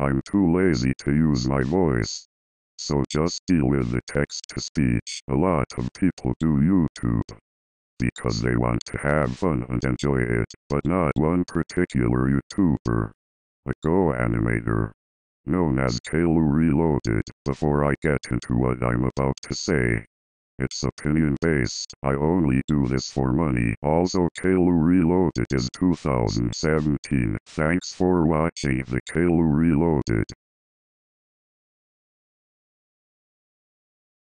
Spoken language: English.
I'm too lazy to use my voice. So just deal with the text to speech. A lot of people do YouTube because they want to have fun and enjoy it, but not one particular YouTuber. A Go animator, known as Caillou Reloaded, before I get into what I'm about to say. It's opinion based, I only do this for money. Also Caillou Reloaded is 2017. Thanks for watching the Caillou Reloaded.